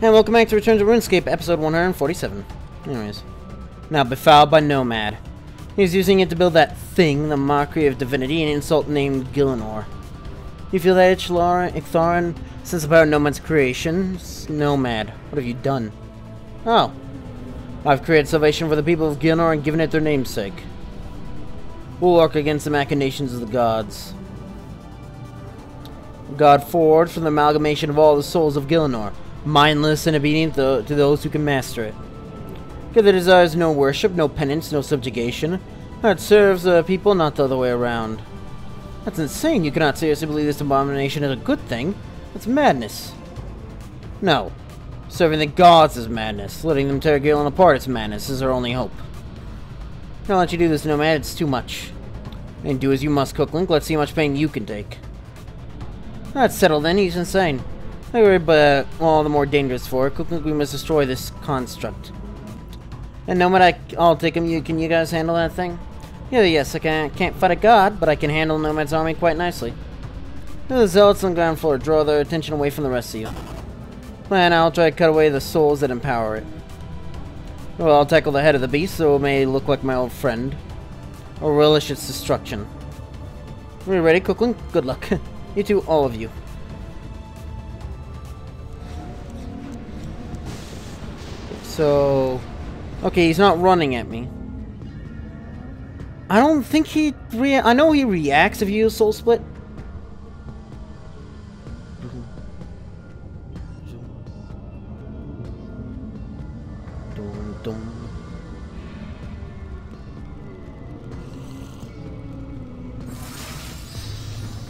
And welcome back to Return to RuneScape, episode 147. Anyways. Now, befouled by Nomad. He's using it to build that thing, the mockery of divinity, an insult named Gielinor. You feel that itch, Laura, Icthlarin? Since about Nomad's creation? Nomad, what have you done? Oh. I've created salvation for the people of Gielinor and given it their namesake. We'll work against the machinations of the gods. God forward from the amalgamation of all the souls of Gielinor, mindless and obedient to, those who can master it. God that desires no worship, no penance, no subjugation. That serves the people, not the other way around. That's insane. You cannot seriously believe this abomination is a good thing. That's madness. No. Serving the gods is madness. Letting them tear Galen apart is madness. is our only hope. I'll let you do this, Nomad. It's too much. And do as you must, Cooklink. Let's see how much pain you can take. That's settled then. He's insane. Worry, but all the more dangerous for it. Cooklink, we must destroy this construct. And Nomad, I'll take him. You, can you guys handle that thing? Yeah, yes, I can, can't fight a god, but I can handle Nomad's army quite nicely. The zealots on the ground floor draw their attention away from the rest of you. And I'll try to cut away the souls that empower it. Well, I'll tackle the head of the beast so it may look like my old friend. Or relish its destruction. Are you ready, Cooklink? Good luck. you too, all of you. So... Okay, he's not running at me. I don't think he re I know he reacts if you use Soul Split.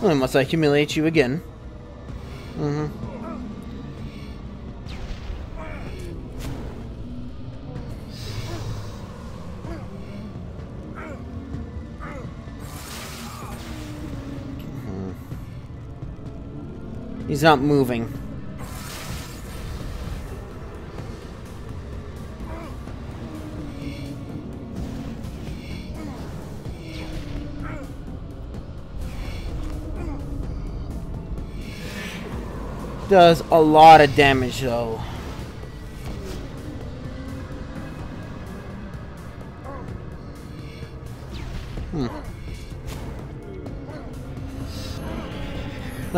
Must I humiliate you again? He's not moving. Does a lot of damage though.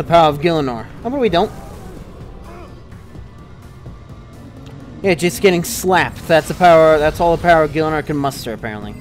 The power of Gielinor. How oh, about we don't? Yeah, just getting slapped. That's the power. That's all the power Gielinor can muster, apparently.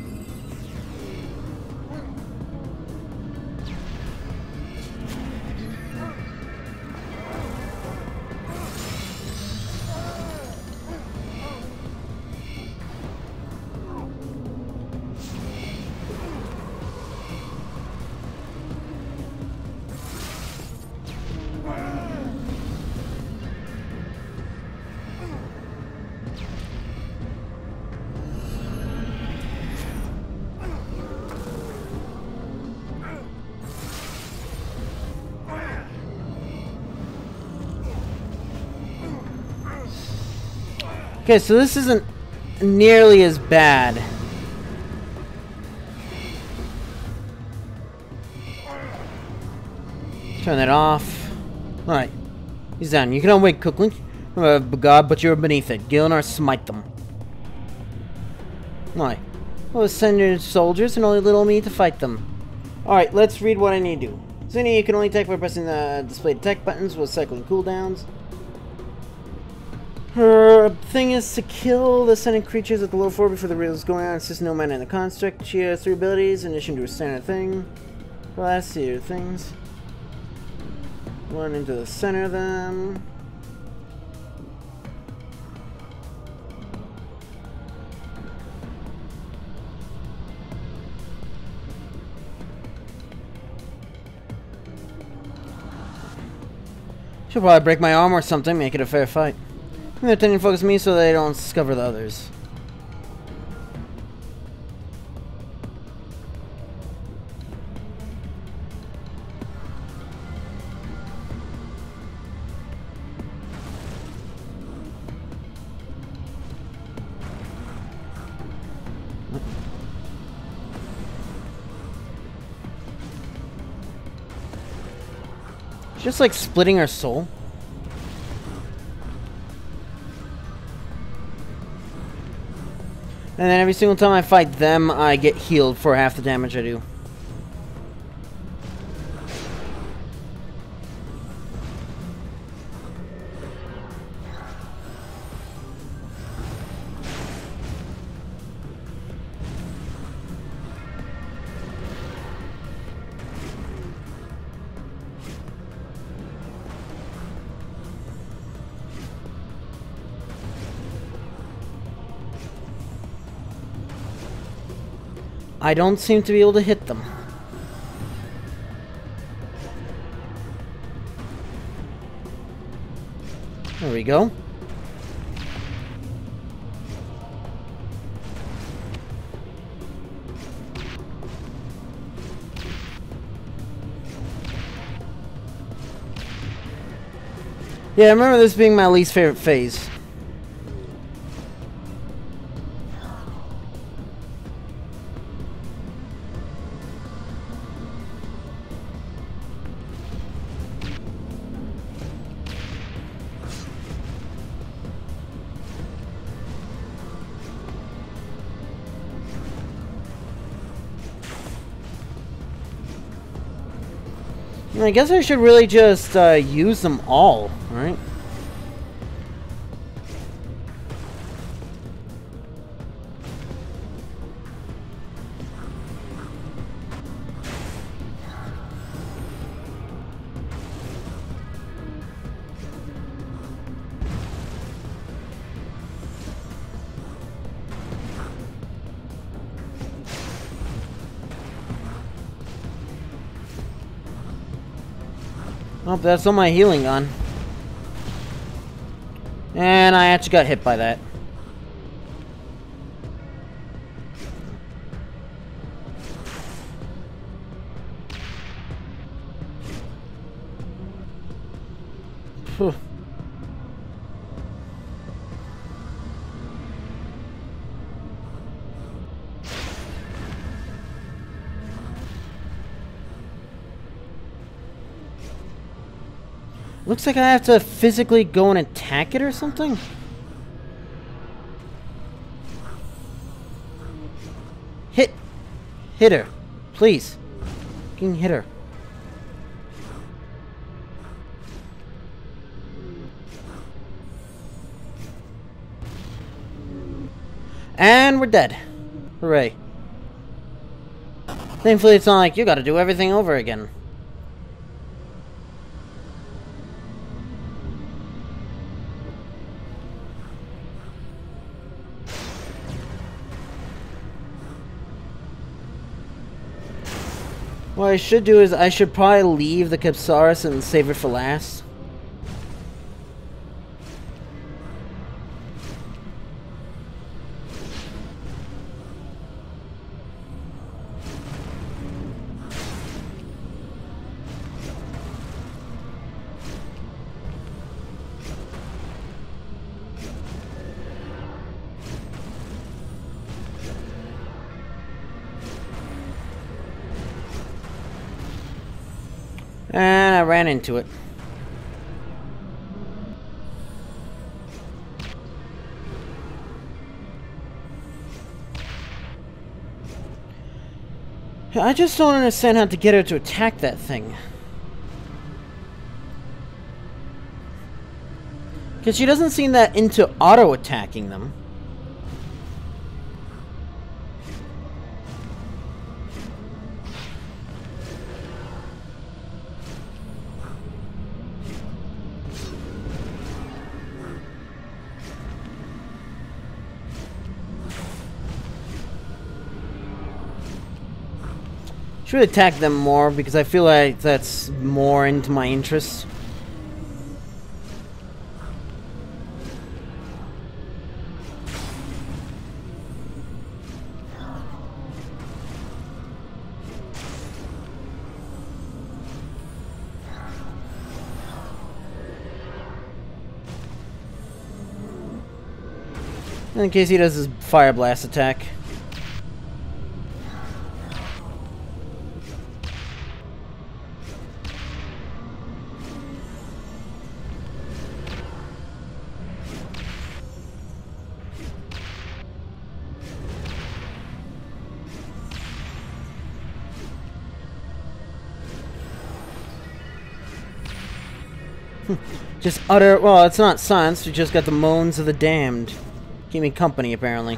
Okay, so this isn't nearly as bad. Turn that off. Alright. He's down. You can awake Cooklink. Uh, God, but you're beneath it. Gielinor smite them. Alright. Well, send your soldiers and only little me to fight them. Alright, let's read what I need to do. Zinni, you can only attack by pressing the display attack buttons with cycling cooldowns. Thing is to kill the sending creatures at the low floor before the real is going on. Assist Nomad in the construct. She has three abilities in addition to her standard thing. Last year things. One into the center of them. She'll probably break my arm or something, make it a fair fight. They're tending to focus me so they don't discover the others. Just like splitting our soul. And then every single time I fight them, I get healed for half the damage I do. I don't seem to be able to hit them. There we go. Yeah, I remember this being my least favorite phase. I guess I should really just uh, use them all, right? Oh, that's all my healing on. And I actually got hit by that. Looks like I have to physically go and attack it or something. Hit. Hit her. Please. Fucking hit her. And we're dead. Hooray. Thankfully, it's not like you gotta do everything over again. What I should do is I should probably leave the Capsaris and save it for last. Into it. I just don't understand how to get her to attack that thing. Because she doesn't seem that into auto-attacking them. Should attack them more because I feel like that's more into my interests. In case he does his fire blast attack. just utter... Well, it's not science. We just got the moans of the damned. Keep me company, apparently.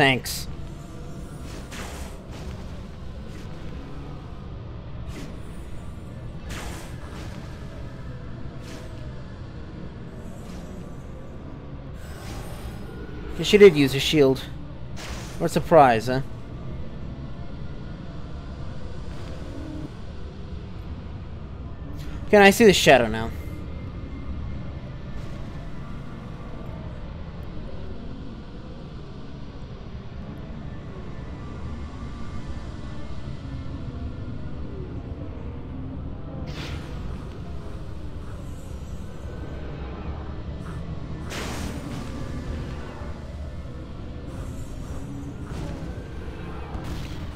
Thanks. She did use a shield. What a surprise, huh? Can I see the shadow now?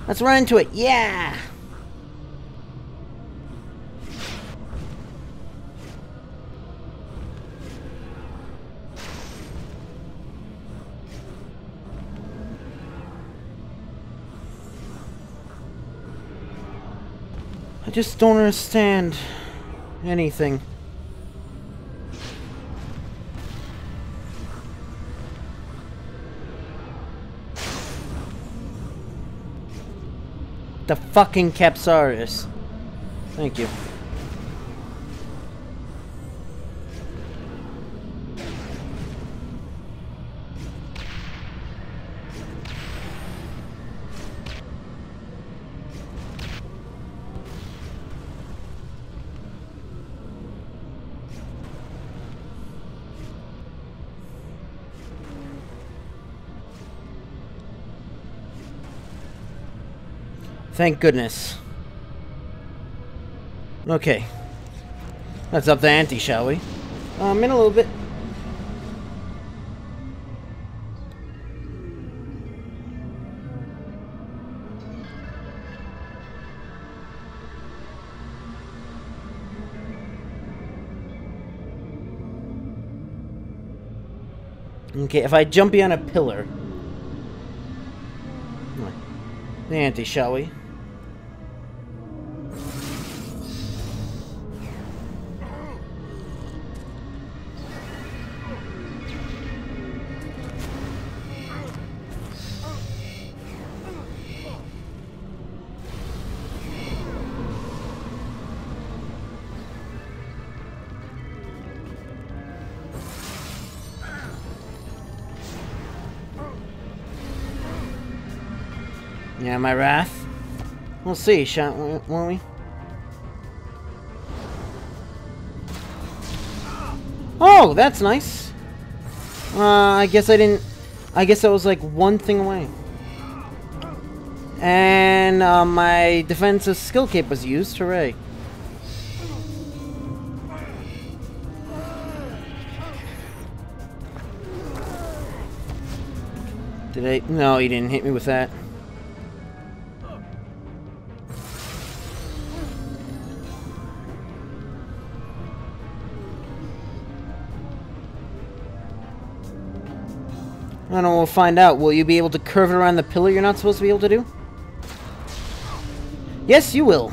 Let's run into it. Yeah! I just don't understand anything. The fucking Capsaurus. Thank you. Thank goodness. Okay. Let's up the ante, shall we? Um, in a little bit. Okay, if I jump you on a pillar... The ante, shall we? My wrath. We'll see, shan't we, won't we? Oh, that's nice. Uh, I guess I didn't... I guess I was like one thing away. And uh, my defensive skill cape was used. Hooray. Did I? No, he didn't hit me with that. Know, we'll find out. Will you be able to curve it around the pillar you're not supposed to be able to do? Yes, you will.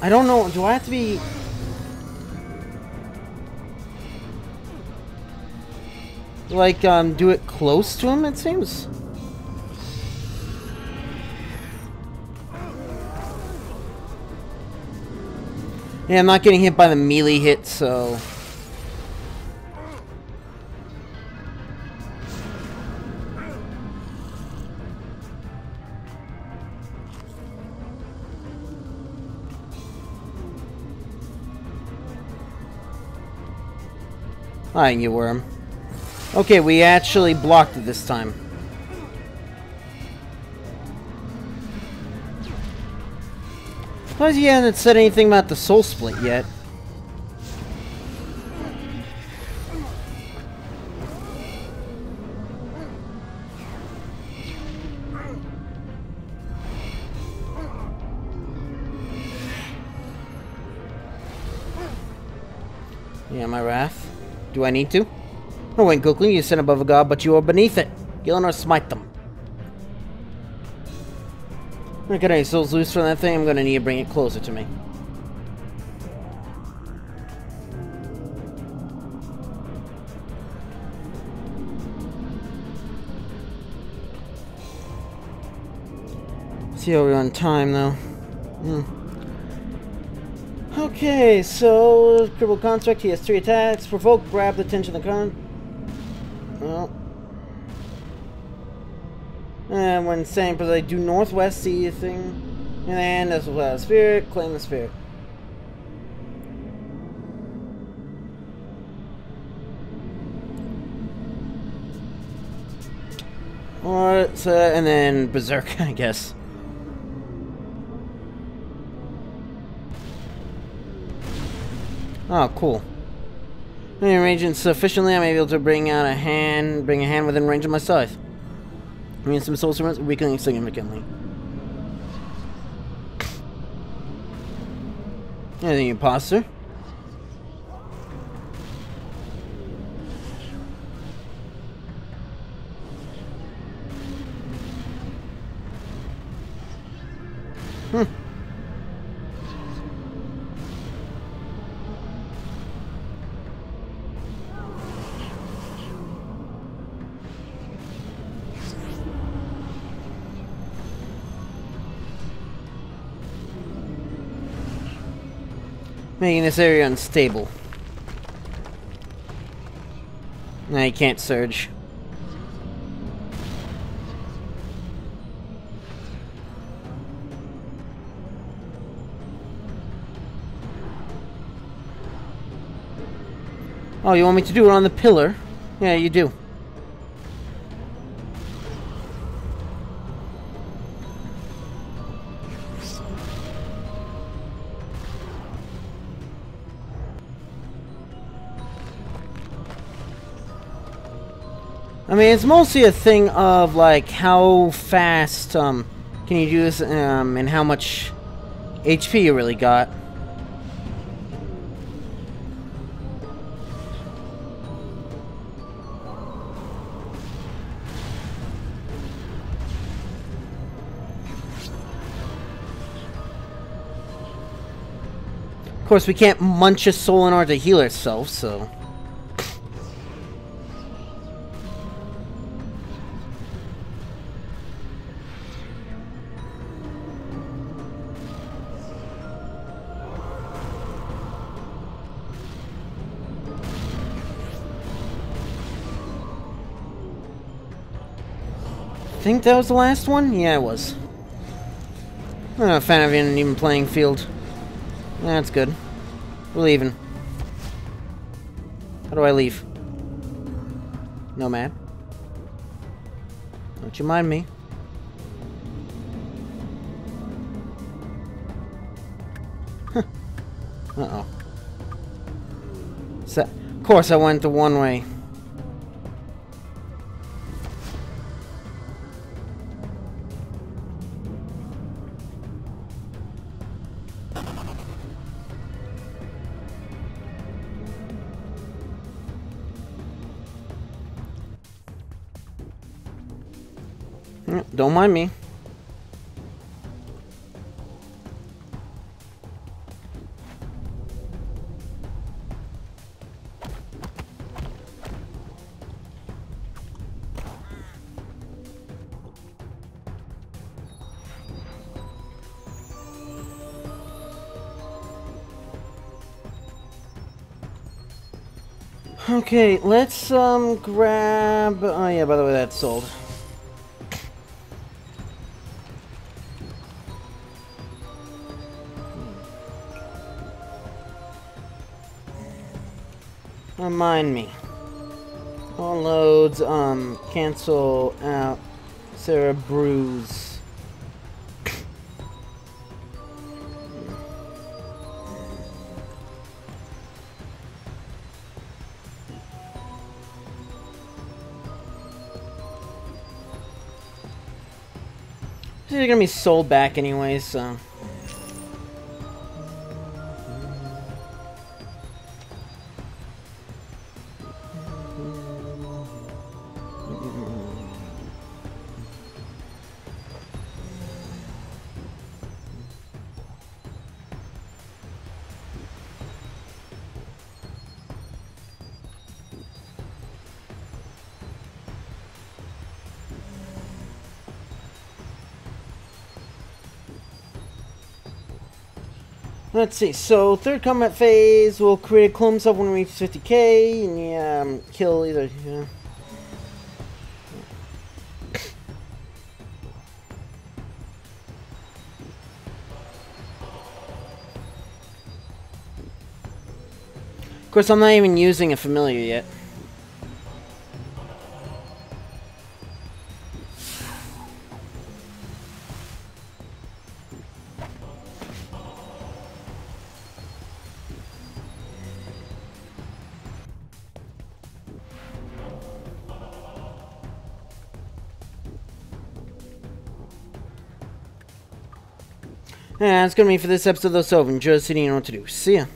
I don't know, do I have to be... Like, um, do it close to him, it seems? Yeah, I'm not getting hit by the melee hit, so... Hi, you worm. Okay, we actually blocked it this time. Plus, you haven't said anything about the soul split yet. I need to? No, wait, Gookling, you sit above a god, but you are beneath it. Gielinor, smite them. I got any souls loose from that thing, I'm gonna need to bring it closer to me. See how we're on time, though. Hmm. Okay, so cripple construct. He has three attacks. Provoke, grab the tension of the con. Well. And when saying, but they do northwest, see a thing. And then as well as spirit, claim the spirit. Alright, so, and then Berserk, I guess. Oh, cool. Arrange it sufficiently, I may be able to bring out a hand, bring a hand within range of my scythe. I mean, some soul servants weakening significantly. Anything, imposter? Making this area unstable. Now you can't surge. Oh, you want me to do it on the pillar? Yeah, you do. I mean, it's mostly a thing of, like, how fast, um, can you do this, um, and how much HP you really got. Of course, we can't munch a soul in order to heal ourselves, so... think that was the last one? Yeah, it was. I'm not a fan of an even playing field. That's good. We're leaving. How do I leave? Nomad. Don't you mind me. Uh-oh. So, of course I went the one way. Don't mind me. Okay, let's um grab. Oh yeah, by the way, that's sold. Remind me. All loads, um, cancel out Sarah Bruise. They're gonna be sold back anyway, so... Let's see. So third combat phase will create a clone himself when we reach 50k, and yeah, um, kill either. Yeah. Of course, I'm not even using a familiar yet. That's gonna be for this episode of The Sylvan. Just so you know what to do. See ya.